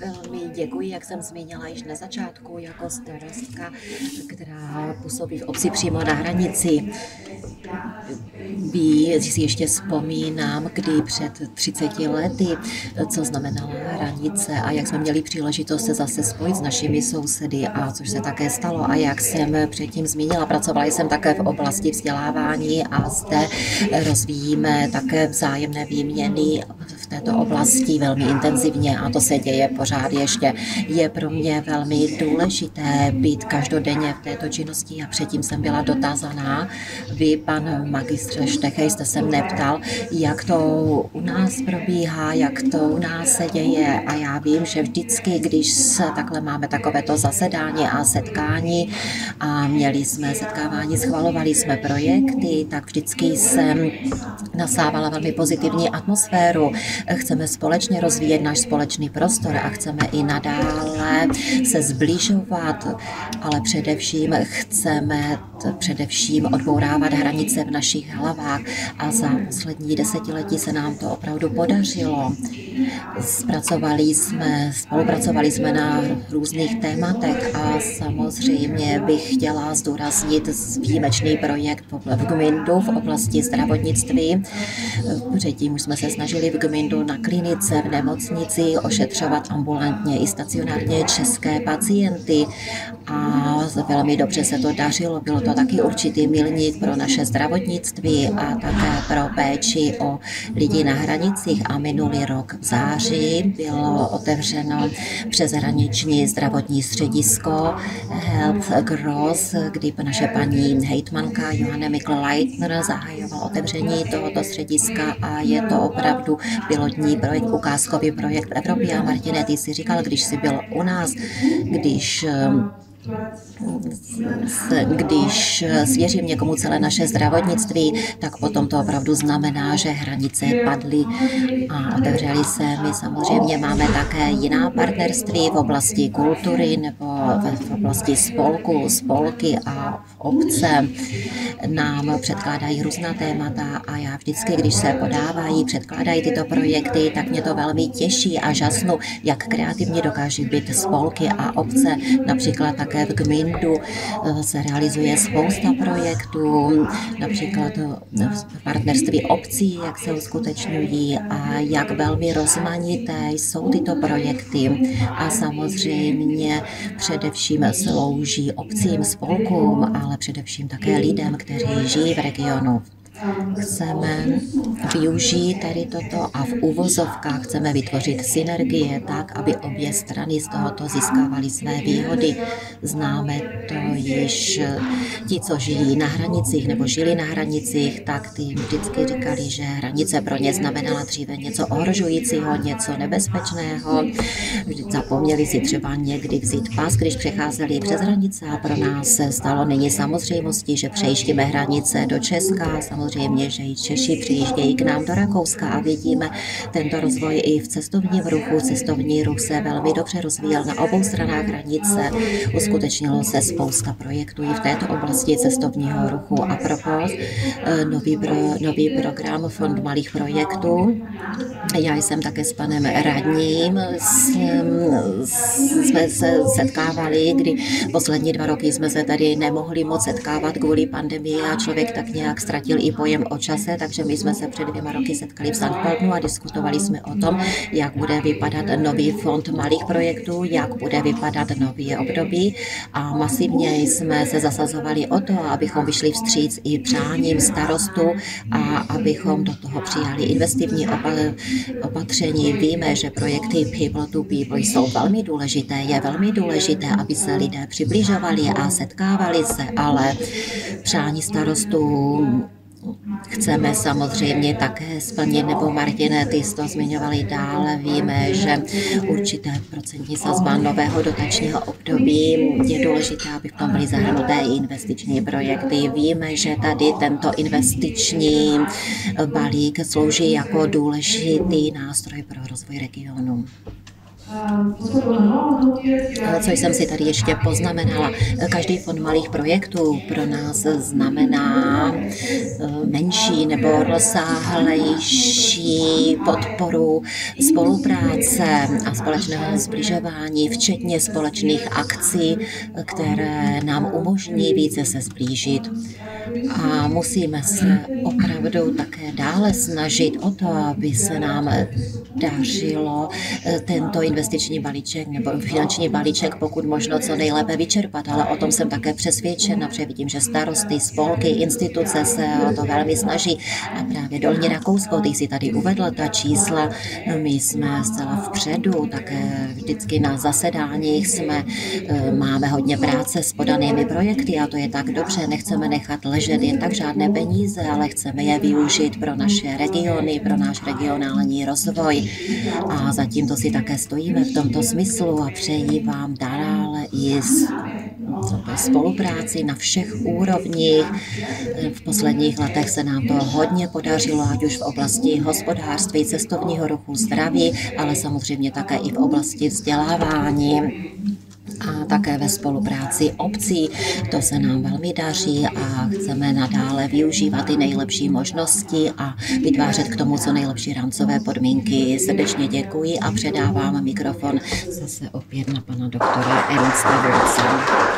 Velmi děkuji, jak jsem zmínila již na začátku, jako starostka, která působí v obci přímo na hranici. Ví, si ještě vzpomínám, kdy před 30 lety, co znamenala hranice a jak jsme měli příležitost se zase spojit s našimi sousedy a což se také stalo a jak jsem předtím zmínila, pracovala jsem také v oblasti vzdělávání a zde rozvíjíme také vzájemné výměny této oblasti velmi intenzivně a to se děje pořád ještě. Je pro mě velmi důležité být každodenně v této činnosti a předtím jsem byla dotázaná. Vy, pan magistr Štechej, jste se mne ptal, jak to u nás probíhá, jak to u nás se děje a já vím, že vždycky, když se takhle máme takovéto zasedání a setkání a měli jsme setkávání, schvalovali jsme projekty, tak vždycky jsem nasávala velmi pozitivní atmosféru. Chceme společně rozvíjet náš společný prostor a chceme i nadále se zbližovat, ale především chceme především odbourávat hranice v našich hlavách a za poslední desetiletí se nám to opravdu podařilo. Zpracovali jsme, spolupracovali jsme na různých tématech a samozřejmě bych chtěla zdůraznit výjimečný projekt v Gmindu v oblasti zdravotnictví. Předtím už jsme se snažili v Gmindu na klinice, v nemocnici ošetřovat ambulantně i stacionárně české pacienty a velmi dobře se to dařilo. Bylo to taky určitý milník pro naše zdravotnictví a také pro péči o lidi na hranicích a minulý rok v září bylo otevřeno přeshraniční zdravotní středisko Health Gross, kdy naše paní hejtmanka Johanna Mikl-Leitner zahajovala otevření tohoto střediska a je to opravdu pilotní projekt, ukázkový projekt v Evropě. A Martine, ty jsi říkal, když jsi byl u nás, když když svěřím někomu celé naše zdravotnictví, tak potom to opravdu znamená, že hranice padly a otevřely se. My samozřejmě máme také jiná partnerství v oblasti kultury nebo v oblasti spolku, spolky a obce nám předkládají různá témata a já vždycky, když se podávají, předkládají tyto projekty, tak mě to velmi těší a žasnu, jak kreativně dokáží být spolky a obce, například tak také v Gmindu eh, se realizuje spousta projektů, například eh, v partnerství obcí, jak se uskutečňují a jak velmi rozmanité jsou tyto projekty. A samozřejmě především slouží obcím, spolkům, ale především také lidem, kteří žijí v regionu chceme využít tady toto a v uvozovkách chceme vytvořit synergie tak, aby obě strany z tohoto získávaly své výhody. Známe to již ti, co žijí na hranicích nebo žili na hranicích, tak ty vždycky říkali, že hranice pro ně znamenala dříve něco ohrožujícího, něco nebezpečného. Vždyť zapomněli si třeba někdy vzít pas, když přecházeli přes hranice a pro nás se stalo nyní samozřejmostí, že přejištíme hranice do Česka, samozřejmě samozřejmě, že i Češi přijíždějí k nám do Rakouska a vidíme tento rozvoj i v cestovním ruchu. Cestovní ruch se velmi dobře rozvíjel na obou stranách hranice. Uskutečnilo se spousta projektů i v této oblasti cestovního ruchu. A propos, eh, nový, pro, nový program Fond malých projektů. Já jsem také s panem radním jsme se setkávali, kdy poslední dva roky jsme se tady nemohli moc setkávat kvůli pandemii a člověk tak nějak ztratil i pojem o čase, takže my jsme se před dvěma roky setkali v Sandpelnu a diskutovali jsme o tom, jak bude vypadat nový fond malých projektů, jak bude vypadat nový období a masivně jsme se zasazovali o to, abychom vyšli vstříc i přáním starostu a abychom do toho přijali investivní opatření. Víme, že projekty People to People jsou velmi důležité. Je velmi důležité, aby se lidé přibližovali a setkávali se, ale přání starostů chceme samozřejmě také splnit, nebo Martine, ty jsi to zmiňovali dále, víme, že určité procentní sazba nového dotačního období je důležité, aby v tom byly zahrnuté i investiční projekty. Víme, že tady tento investiční balík slouží jako důležitý nástroj pro rozvoj regionu. Co jsem si tady ještě poznamenala. Každý fond malých projektů pro nás znamená eh, menší nebo rozsáhlejší podporu spolupráce a společného zbližování, včetně společných akcí, které nám umožní více se zblížit. A musíme se opravdu také dále snažit o to, aby se nám dařilo eh, tento investiční balíček nebo finanční balíček pokud možno co nejlépe vyčerpat, ale o tom jsem také přesvědčena, protože vidím, že starosty, spolky, instituce se o to velmi snaží. A právě Dolní Rakousko, ty si tady uvedl ta čísla, my jsme zcela vpředu, také vždycky na zasedáních jsme, eh, máme hodně práce s podanými projekty a to je tak dobře, nechceme nechat ležet jen tak žádné peníze, ale chceme je využít pro naše regiony, pro náš regionální rozvoj. A zatím to si také v tomto smyslu a přeji vám dále i spolupráci na všech úrovních. V posledních letech se nám to hodně podařilo, ať už v oblasti hospodářství, cestovního ruchu, zdraví, ale samozřejmě také i v oblasti vzdělávání a také ve spolupráci obcí. To se nám velmi daří a chceme nadále využívat ty nejlepší možnosti a vytvářet k tomu co nejlepší rámcové podmínky. Srdečně děkuji a předávám mikrofon zase opět na pana doktora Ernsta Wilson.